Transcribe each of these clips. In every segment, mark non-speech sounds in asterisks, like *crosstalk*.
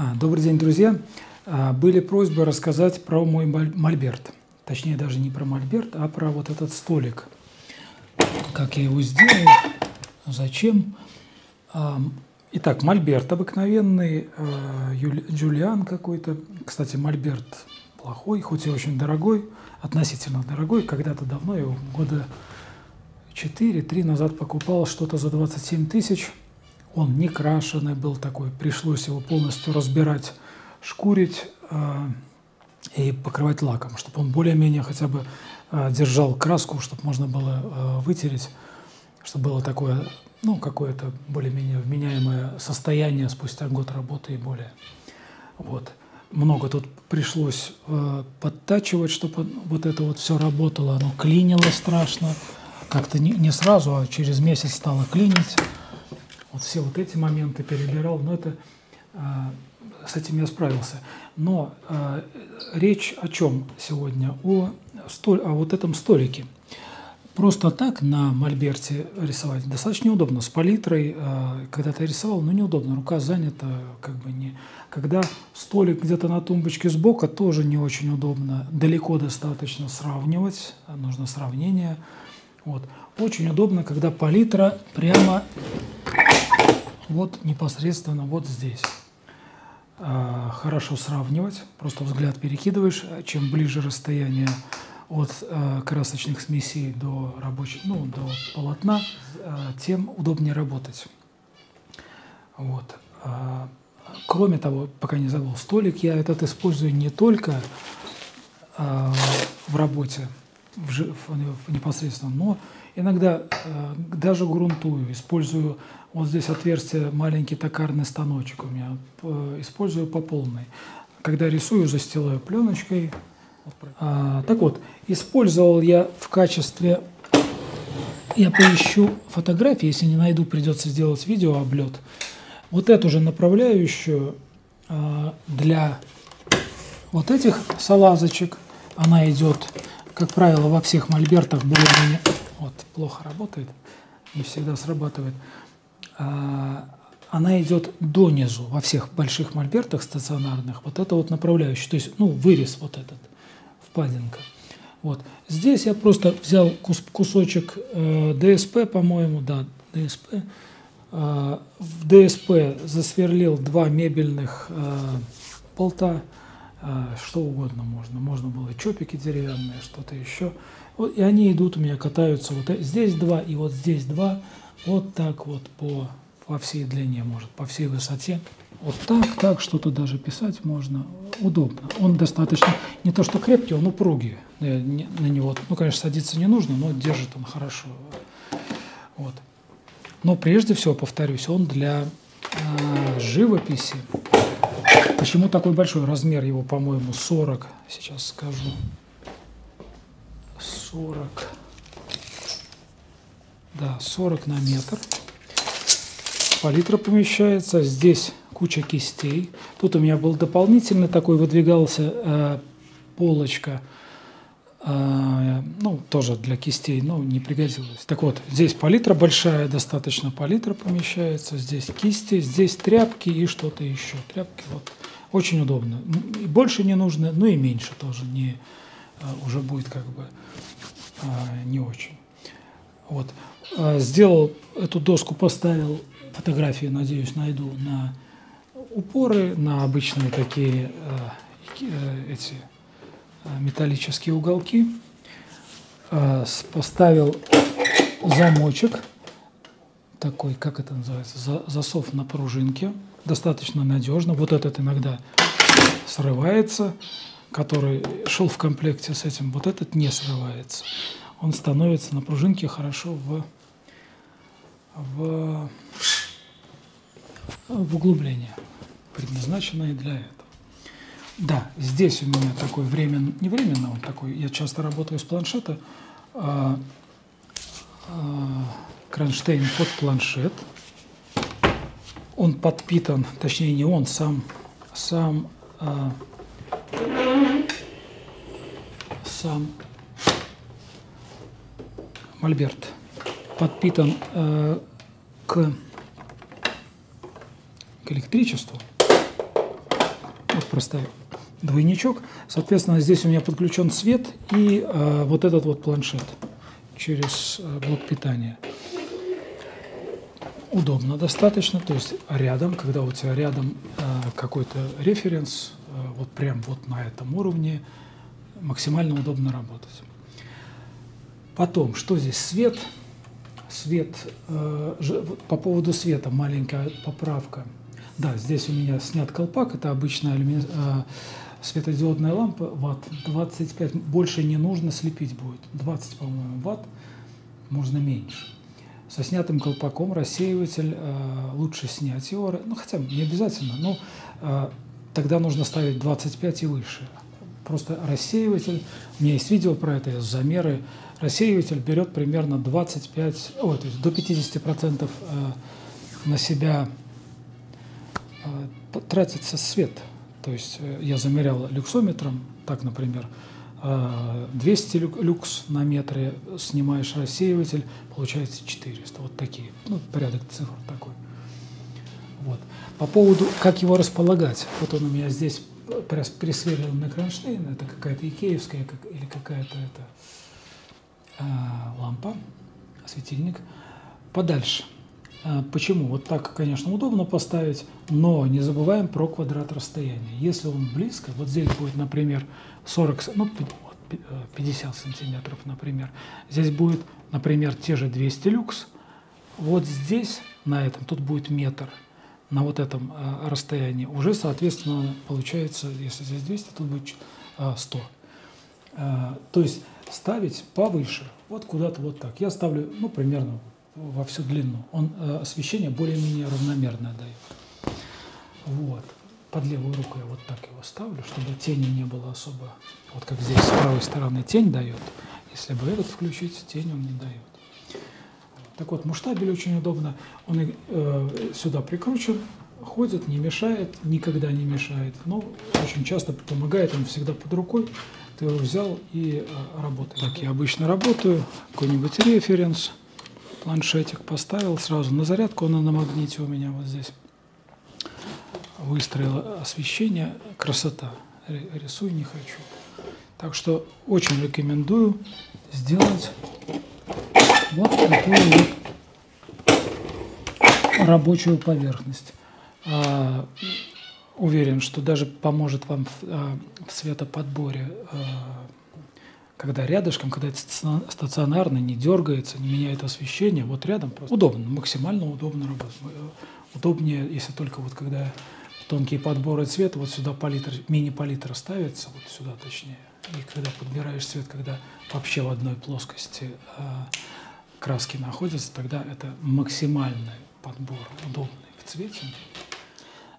А, добрый день, друзья. А, были просьбы рассказать про мой мольберт. Точнее, даже не про мольберт, а про вот этот столик. Как я его сделал, зачем. А, итак, мольберт обыкновенный, Джулиан какой-то. Кстати, мольберт плохой, хоть и очень дорогой, относительно дорогой. Когда-то давно, его года 4-3 назад покупал что-то за 27 тысяч – он не крашеный был такой, пришлось его полностью разбирать, шкурить э, и покрывать лаком, чтобы он более-менее хотя бы э, держал краску, чтобы можно было э, вытереть, чтобы было такое, ну, какое-то более-менее вменяемое состояние спустя год работы и более. Вот. Много тут пришлось э, подтачивать, чтобы вот это вот все работало. Оно клинило страшно. Как-то не, не сразу, а через месяц стало клинить. Вот все вот эти моменты перебирал, но это а, с этим я справился. Но э, речь о чем сегодня? О, столь, о вот этом столике. Просто так на мольберте рисовать достаточно неудобно. С палитрой, э, когда ты рисовал, ну неудобно, рука занята, как бы не. Когда столик где-то на тумбочке сбоку, тоже не очень удобно. Далеко достаточно сравнивать, нужно сравнение. Вот. Очень удобно, когда палитра прямо вот непосредственно вот здесь. А, хорошо сравнивать, просто взгляд перекидываешь, чем ближе расстояние от а, красочных смесей до рабочих, ну, до полотна, а, тем удобнее работать. Вот. Кроме того, пока не забыл, столик я этот использую не только в работе, в, в, непосредственно, но иногда даже грунтую, использую вот здесь отверстие, маленький токарный станочек у меня. Использую по полной. Когда рисую, застилаю пленочкой. А, так вот, использовал я в качестве... Я поищу фотографии, если не найду, придется сделать видео облет. Вот эту же направляющую а, для вот этих салазочек. Она идет, как правило, во всех мольбертах более-менее... Вот, плохо работает, не всегда срабатывает. А, она идет донизу во всех больших мольбертах стационарных, вот это вот направляющая, то есть, ну, вырез вот этот, впадинка. Вот. Здесь я просто взял кус кусочек э, ДСП, по-моему, да, ДСП. Э, в ДСП засверлил два мебельных э, болта, что угодно можно. Можно было чопики деревянные, что-то еще. Вот, и они идут у меня, катаются вот здесь два и вот здесь два вот так вот по, по всей длине, может, по всей высоте. Вот так, так что-то даже писать можно. Удобно. Он достаточно, не то что крепкий, он упругий. Э, на него, ну, конечно, садиться не нужно, но держит он хорошо. Вот. Но прежде всего, повторюсь, он для э, живописи. Почему такой большой размер его, по-моему, 40, сейчас скажу. 40 да, 40 на метр. Палитра помещается. Здесь куча кистей. Тут у меня был дополнительный такой, выдвигался э, полочка. Э, ну, тоже для кистей, но не пригодилось. Так вот, здесь палитра большая, достаточно палитра помещается. Здесь кисти, здесь тряпки и что-то еще. Тряпки вот. Очень удобно. И больше не нужно, ну и меньше тоже. Не, э, уже будет как бы э, не очень. Вот. А, сделал эту доску, поставил фотографии, надеюсь, найду на упоры, на обычные такие а, э, эти а, металлические уголки. Поставил замочек, такой, как это называется, засов на пружинке, достаточно надежно. Вот этот иногда срывается, который шел в комплекте с этим, вот этот не срывается. Он становится на пружинке хорошо в в, в углубление, предназначенное для этого. Да, здесь у меня такой времен, не временно, он такой, я часто работаю с планшета, а, а, кронштейн под планшет. Он подпитан, точнее не он, сам, сам, а, сам Мольберт подпитан к, к электричеству. простой двойничок. Соответственно, здесь у меня подключен свет и э, вот этот вот планшет через э, блок питания. Удобно достаточно, то есть рядом, когда у тебя рядом э, какой-то референс, э, вот прям вот на этом уровне, максимально удобно работать. Потом, что здесь? Свет. Свет. Э, по поводу света маленькая поправка. Да, здесь у меня снят колпак, это обычная алюми... светодиодная лампа, ватт 25, больше не нужно слепить будет, 20, по-моему, ватт, можно меньше. Со снятым колпаком рассеиватель э, лучше снять его, ну хотя не обязательно, но э, тогда нужно ставить 25 и выше. Просто рассеиватель, у меня есть видео про это, замеры, рассеиватель берет примерно 25, о, то есть до 50% э, на себя э, тратится свет. То есть э, я замерял люксометром, так, например, 200 люкс на метре, снимаешь рассеиватель, получается 400. Вот такие, ну, порядок цифр такой. Вот. По поводу, как его располагать. Вот он у меня здесь присверлен на кронштейн, это какая-то икеевская или какая-то это а, лампа, светильник. Подальше. А, почему? Вот так, конечно, удобно поставить, но не забываем про квадрат расстояния. Если он близко, вот здесь будет, например, 40, ну, 50 сантиметров, например. Здесь будет, например, те же 200 люкс. Вот здесь, на этом, тут будет метр на вот этом э, расстоянии. Уже, соответственно, получается, если здесь 200, тут будет э, 100. Э, то есть ставить повыше, вот куда-то вот так. Я ставлю, ну, примерно во всю длину. Он э, освещение более-менее равномерное дает. Вот под левую руку я вот так его ставлю, чтобы тени не было особо. Вот как здесь с правой стороны тень дает. Если бы этот включить, тень он не дает. Так вот, муштабель очень удобно. Он э, сюда прикручен, ходит, не мешает, никогда не мешает. Но очень часто помогает, он всегда под рукой. Ты его взял и э, работаешь. Так я обычно работаю. Какой-нибудь референс, планшетик поставил сразу на зарядку, он на магните у меня вот здесь выстроила освещение, красота. Рисую не хочу. Так что очень рекомендую сделать вот такую вот рабочую поверхность. А, уверен, что даже поможет вам в, а, светоподборе, а, когда рядышком, когда это стационарно, не дергается, не меняет освещение, вот рядом просто удобно, максимально удобно работать. Удобнее, если только вот когда тонкие подборы цвета, вот сюда палитр, мини-палитра ставится, вот сюда точнее. И когда подбираешь цвет, когда вообще в одной плоскости э, краски находятся, тогда это максимальный подбор, удобный в цвете.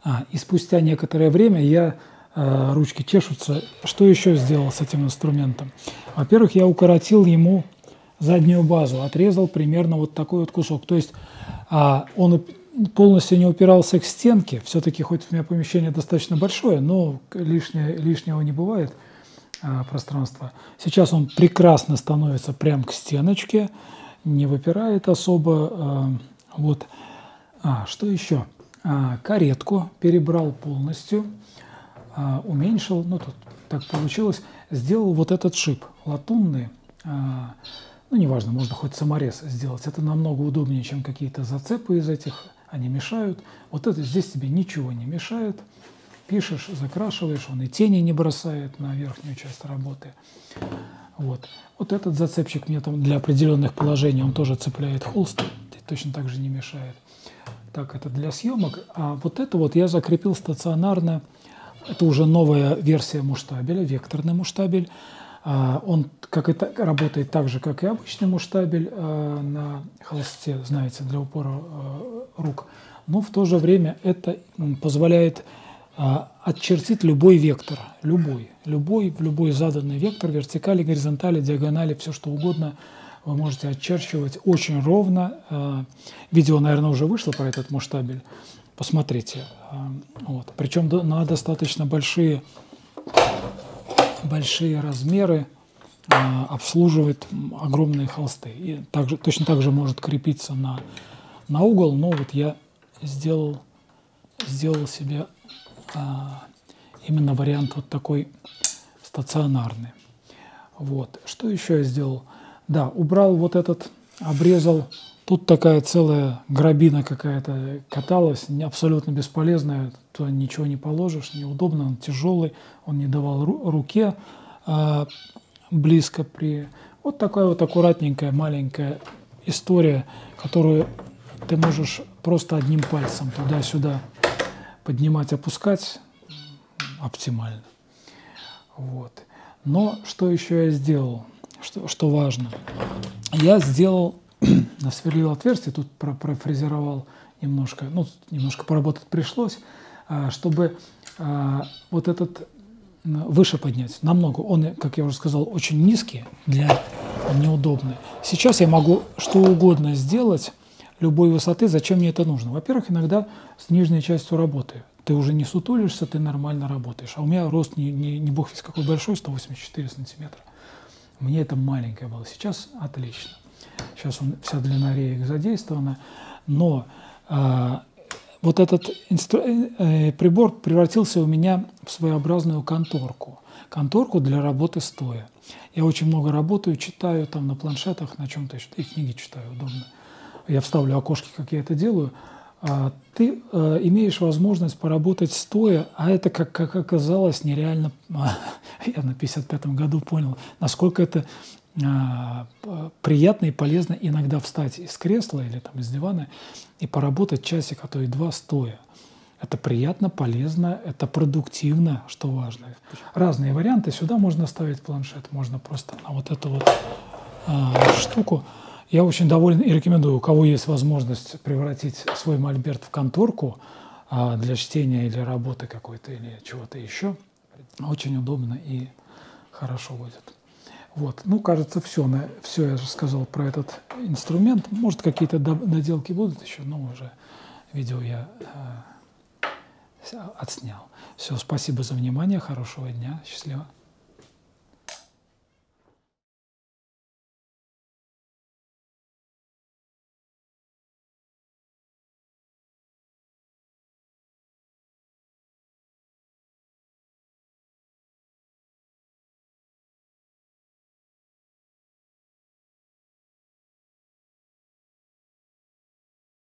А, и спустя некоторое время я э, ручки чешутся. Что еще сделал с этим инструментом? Во-первых, я укоротил ему заднюю базу, отрезал примерно вот такой вот кусок. То есть а, он полностью не упирался к стенке. Все-таки хоть у меня помещение достаточно большое, но лишнее, лишнего не бывает а, пространства. Сейчас он прекрасно становится прям к стеночке, не выпирает особо. А, вот. А, что еще? Каретку перебрал полностью, а, уменьшил, ну тут так получилось, сделал вот этот шип латунный, а, ну неважно, можно хоть саморез сделать, это намного удобнее, чем какие-то зацепы из этих они мешают. Вот это здесь тебе ничего не мешает. Пишешь, закрашиваешь, он и тени не бросает на верхнюю часть работы. Вот. Вот этот зацепчик мне там для определенных положений, он тоже цепляет холст, точно так же не мешает. Так, это для съемок. А вот это вот я закрепил стационарно. Это уже новая версия муштабеля, векторный муштабель. А, он как это работает так же, как и обычный муштабель а, на холсте, знаете, для упора а, рук. Но в то же время это позволяет отчертить любой вектор, любой, любой, любой заданный вектор, вертикали, горизонтали, диагонали, все что угодно вы можете отчерчивать очень ровно. Видео, наверное, уже вышло про этот муштабель. Посмотрите. Вот. Причем на достаточно большие большие размеры а, обслуживает огромные холсты. И также, точно так же может крепиться на, на угол, но вот я сделал, сделал себе а, именно вариант вот такой стационарный. Вот. Что еще я сделал? Да, убрал вот этот, обрезал. Тут такая целая грабина какая-то каталась, абсолютно бесполезная. Туда ничего не положишь, неудобно, он тяжелый, он не давал ру руке а, близко при... Вот такая вот аккуратненькая маленькая история, которую ты можешь просто одним пальцем туда-сюда поднимать, опускать оптимально. Вот. Но что еще я сделал, что, что важно? Я сделал, *clears throat* сверлил отверстие, тут про профрезеровал немножко, ну, немножко поработать пришлось, а, чтобы а, вот этот выше поднять, намного. Он, как я уже сказал, очень низкий, для неудобный. Сейчас я могу что угодно сделать любой высоты. Зачем мне это нужно? Во-первых, иногда с нижней частью работаю. Ты уже не сутулишься, ты нормально работаешь. А у меня рост не, не, не бог весь какой большой, 184 сантиметра. Мне это маленькое было. Сейчас отлично. Сейчас он, вся длина реек задействована. Но а, вот этот инстру... э, прибор превратился у меня в своеобразную конторку. Конторку для работы стоя. Я очень много работаю, читаю там на планшетах, на чем-то еще. И книги читаю удобно. Я вставлю окошки, как я это делаю. А ты э, имеешь возможность поработать стоя, а это, как, как оказалось, нереально. *laughs* Я на 55-м году понял, насколько это а, приятно и полезно иногда встать из кресла или там из дивана и поработать часик, а то и два стоя. Это приятно, полезно, это продуктивно, что важно. Разные варианты. Сюда можно ставить планшет, можно просто на вот эту вот а, штуку. Я очень доволен и рекомендую, у кого есть возможность превратить свой мольберт в конторку а, для чтения или работы какой-то или чего-то еще. Очень удобно и хорошо будет. Вот, ну, кажется, все, на, все я же сказал про этот инструмент. Может, какие-то доделки будут еще, но уже видео я э, отснял. Все, спасибо за внимание, хорошего дня, счастливо.